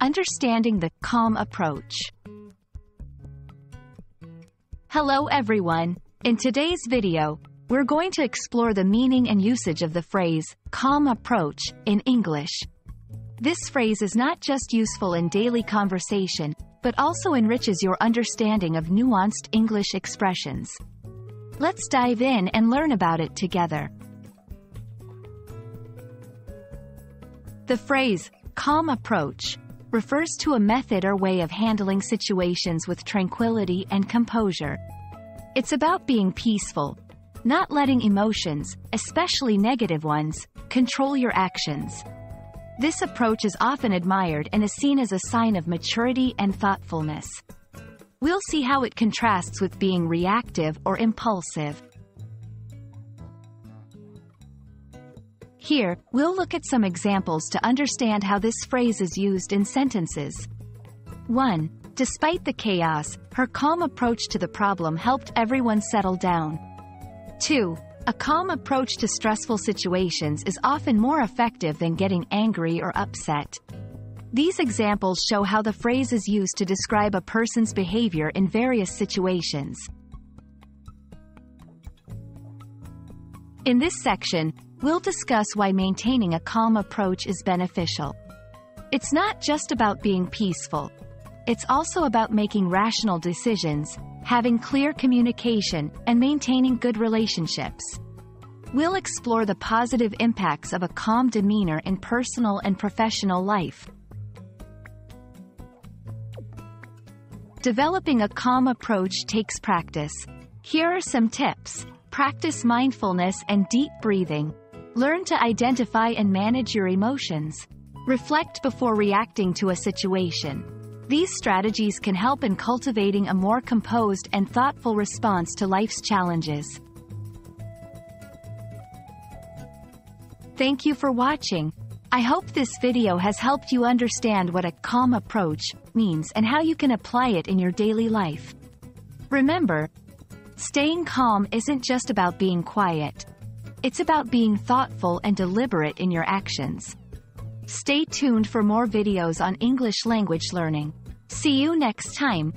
Understanding the calm approach. Hello everyone. In today's video, we're going to explore the meaning and usage of the phrase, calm approach, in English. This phrase is not just useful in daily conversation, but also enriches your understanding of nuanced English expressions. Let's dive in and learn about it together. The phrase, calm approach, refers to a method or way of handling situations with tranquility and composure. It's about being peaceful, not letting emotions, especially negative ones, control your actions. This approach is often admired and is seen as a sign of maturity and thoughtfulness. We'll see how it contrasts with being reactive or impulsive. Here, we'll look at some examples to understand how this phrase is used in sentences. 1. Despite the chaos, her calm approach to the problem helped everyone settle down. 2. A calm approach to stressful situations is often more effective than getting angry or upset. These examples show how the phrase is used to describe a person's behavior in various situations. In this section, we'll discuss why maintaining a calm approach is beneficial. It's not just about being peaceful. It's also about making rational decisions, having clear communication, and maintaining good relationships. We'll explore the positive impacts of a calm demeanor in personal and professional life. Developing a calm approach takes practice. Here are some tips. Practice mindfulness and deep breathing. Learn to identify and manage your emotions. Reflect before reacting to a situation. These strategies can help in cultivating a more composed and thoughtful response to life's challenges. Thank you for watching. I hope this video has helped you understand what a calm approach means and how you can apply it in your daily life. Remember, staying calm isn't just about being quiet. It's about being thoughtful and deliberate in your actions. Stay tuned for more videos on English language learning. See you next time.